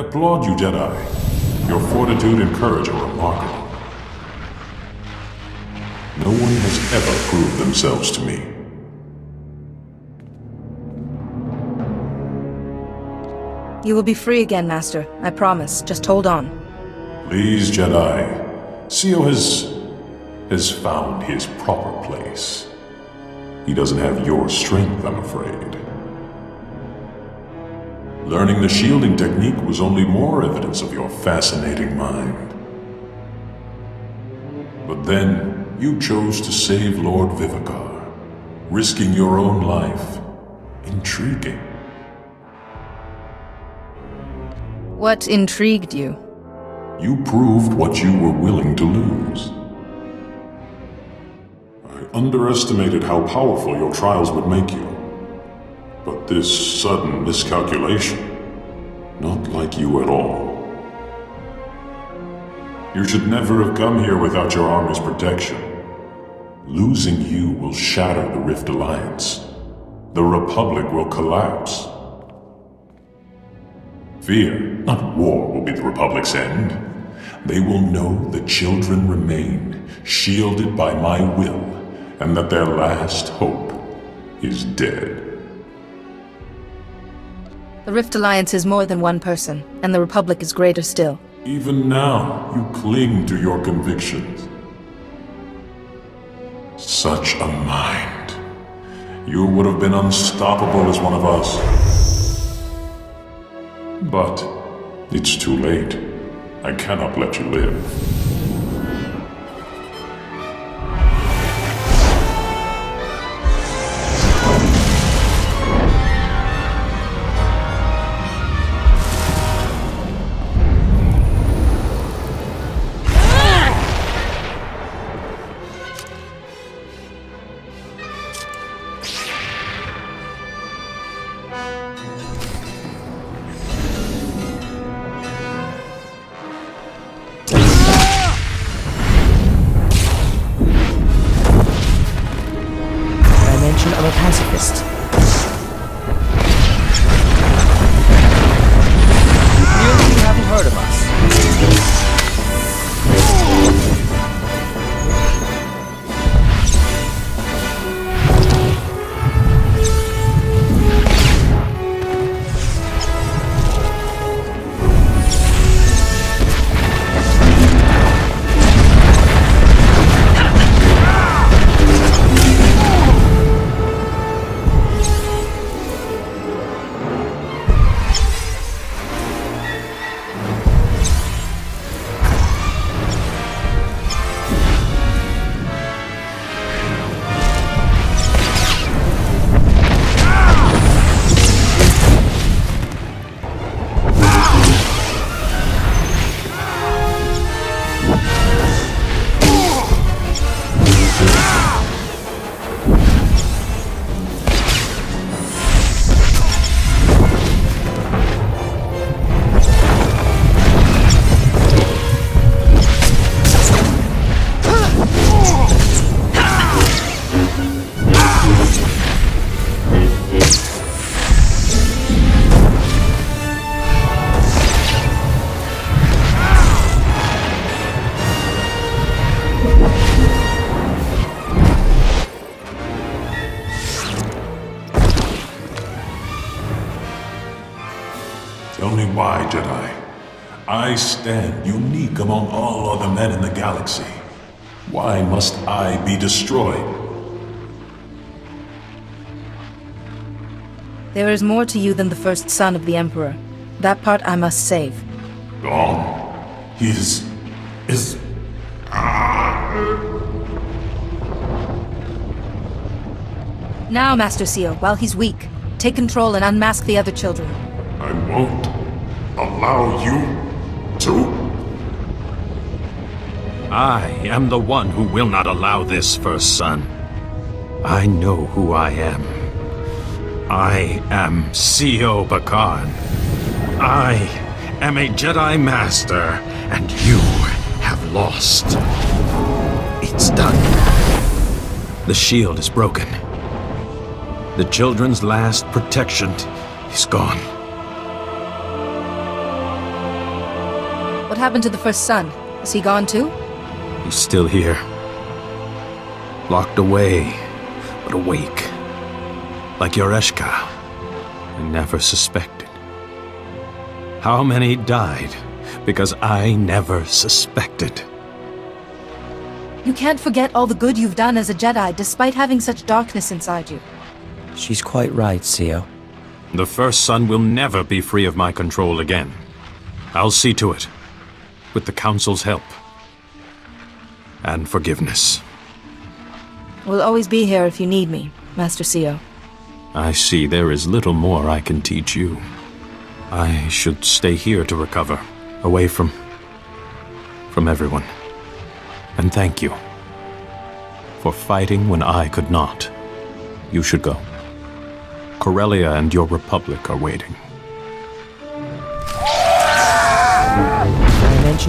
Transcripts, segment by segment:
I applaud you, Jedi. Your fortitude and courage are remarkable. No one has ever proved themselves to me. You will be free again, Master. I promise. Just hold on. Please, Jedi. Syo has... has found his proper place. He doesn't have your strength, I'm afraid. Learning the shielding technique was only more evidence of your fascinating mind. But then, you chose to save Lord Vivicar, risking your own life. Intriguing. What intrigued you? You proved what you were willing to lose. I underestimated how powerful your trials would make you. But this sudden miscalculation, not like you at all. You should never have come here without your army's protection. Losing you will shatter the Rift Alliance. The Republic will collapse. Fear, not war, will be the Republic's end. They will know the children remain, shielded by my will, and that their last hope is dead. The Rift Alliance is more than one person, and the Republic is greater still. Even now, you cling to your convictions. Such a mind. You would have been unstoppable as one of us. But it's too late. I cannot let you live. I stand unique among all other men in the galaxy. Why must I be destroyed? There is more to you than the first son of the Emperor. That part I must save. Gone? He is... is... Now, Master Syo, while he's weak, take control and unmask the other children. I won't allow you I am the one who will not allow this, First Son. I know who I am. I am Syo Bakarn. I am a Jedi Master, and you have lost. It's done. The shield is broken. The children's last protection is gone. What happened to the first son? Is he gone too? He's still here. Locked away, but awake. Like Yoreshka. I never suspected. How many died because I never suspected? You can't forget all the good you've done as a Jedi despite having such darkness inside you. She's quite right, Syo. The First Son will never be free of my control again. I'll see to it. With the Council's help. And forgiveness. We'll always be here if you need me, Master Syo. I see there is little more I can teach you. I should stay here to recover, away from... from everyone. And thank you. For fighting when I could not. You should go. Corellia and your Republic are waiting.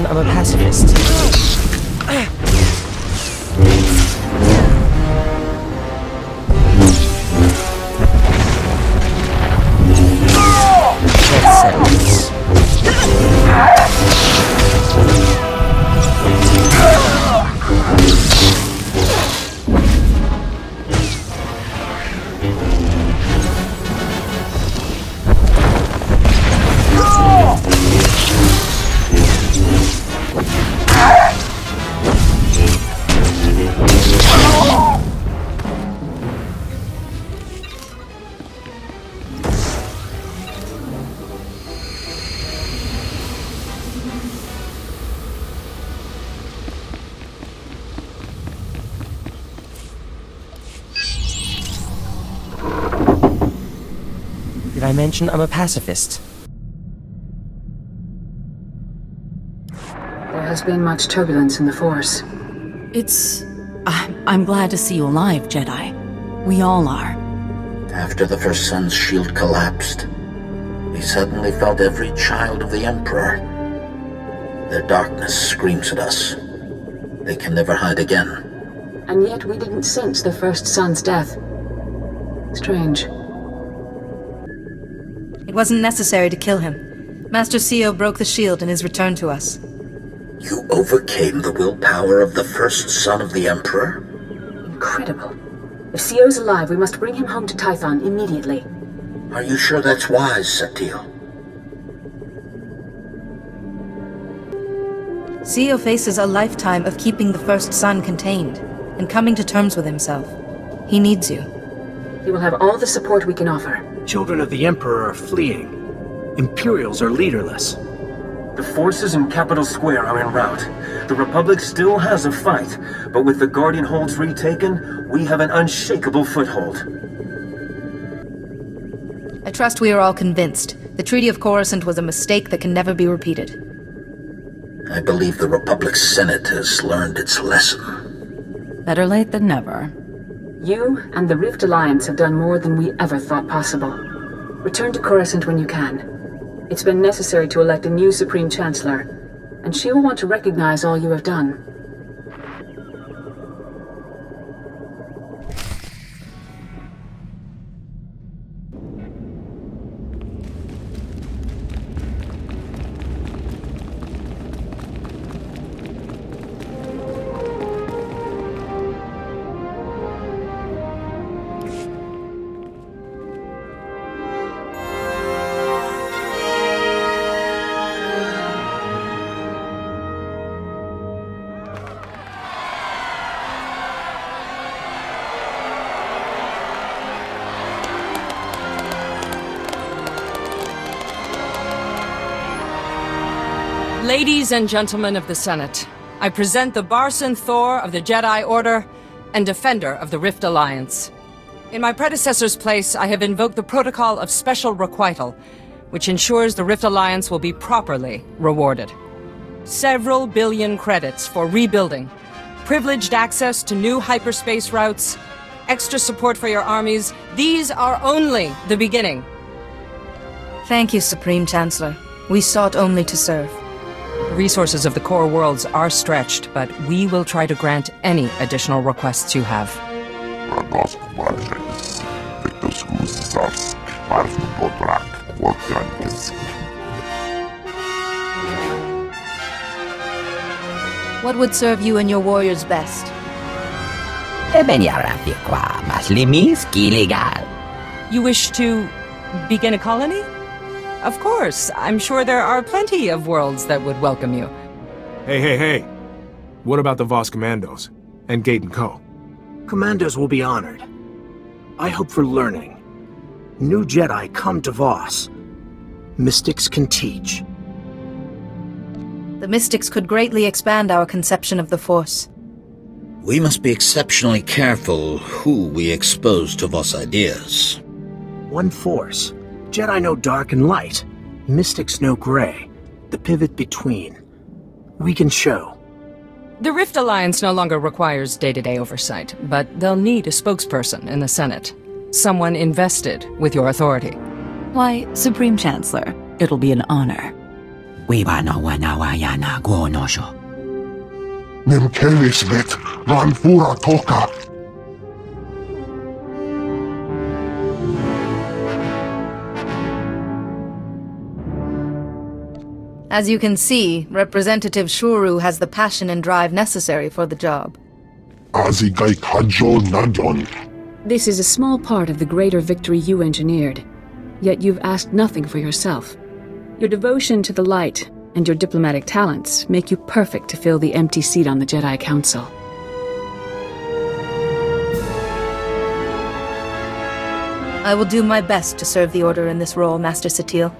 I'm a pacifist. I mention I'm a pacifist? There has been much turbulence in the Force. It's. I- I'm glad to see you alive, Jedi. We all are. After the First Son's shield collapsed, we suddenly felt every child of the Emperor. Their darkness screams at us. They can never hide again. And yet we didn't sense the first son's death. Strange. It wasn't necessary to kill him. Master Syo broke the shield in his return to us. You overcame the willpower of the First Son of the Emperor? Incredible. If Syo's alive, we must bring him home to Tython immediately. Are you sure that's wise, Satele? Syo faces a lifetime of keeping the first son contained and coming to terms with himself. He needs you. He will have all the support we can offer. Children of the Emperor are fleeing. Imperials are leaderless. The forces in Capital Square are en route. The Republic still has a fight, but with the Guardian holds retaken, we have an unshakable foothold. I trust we are all convinced. The Treaty of Coruscant was a mistake that can never be repeated. I believe the Republic Senate has learned its lesson. Better late than never. You and the Rift Alliance have done more than we ever thought possible. Return to Coruscant when you can. It's been necessary to elect a new Supreme Chancellor, and she will want to recognize all you have done. Ladies and gentlemen of the Senate, I present the Barsen'thor of the Jedi Order and Defender of the Rift Alliance. In my predecessor's place, I have invoked the Protocol of Special Requital, which ensures the Rift Alliance will be properly rewarded. Several billion credits for rebuilding, privileged access to new hyperspace routes, extra support for your armies, these are only the beginning. Thank you, Supreme Chancellor. We sought only to serve. The resources of the core worlds are stretched, but we will try to grant any additional requests you have. What would serve you and your warriors best? You wish to begin a colony? Of course. I'm sure there are plenty of worlds that would welcome you. Hey, hey, hey. What about the Voss Commandos? And Gate and Co.? Commandos will be honored. I hope for learning. New Jedi come to Voss. Mystics can teach. The Mystics could greatly expand our conception of the Force. We must be exceptionally careful who we expose to Voss ideas. One Force. Jedi know dark and light. Mystics know gray. The pivot between. We can show. The Rift Alliance no longer requires day-to-day oversight, but they'll need a spokesperson in the Senate. Someone invested with your authority. Why, Supreme Chancellor, it'll be an honor. Nemkelismet Ranfura Toka. As you can see, Representative Shuru has the passion and drive necessary for the job. Azigai Kajo Nadyon. This is a small part of the greater victory you engineered. Yet you've asked nothing for yourself. Your devotion to the light and your diplomatic talents make you perfect to fill the empty seat on the Jedi Council. I will do my best to serve the Order in this role, Master Satele.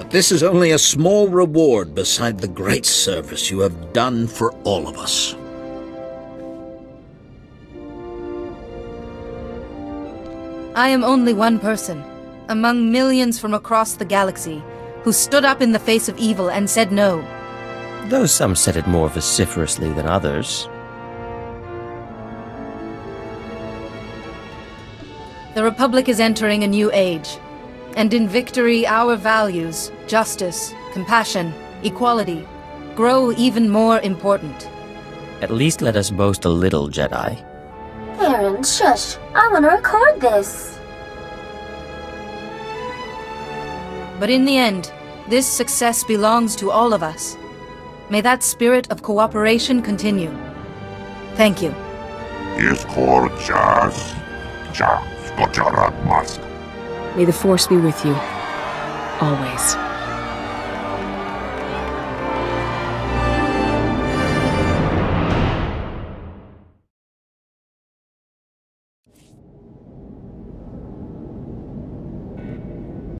But this is only a small reward beside the great service you have done for all of us. I am only one person, among millions from across the galaxy, who stood up in the face of evil and said no. Though some said it more vociferously than others. The Republic is entering a new age. And in victory, our values, justice, compassion, equality, grow even more important. At least let us boast a little, Jedi. Aaron, shush. I want to record this. But in the end, this success belongs to all of us. May that spirit of cooperation continue. Thank you. Iskor Jazz. Jazz. Mask. May the Force be with you. Always.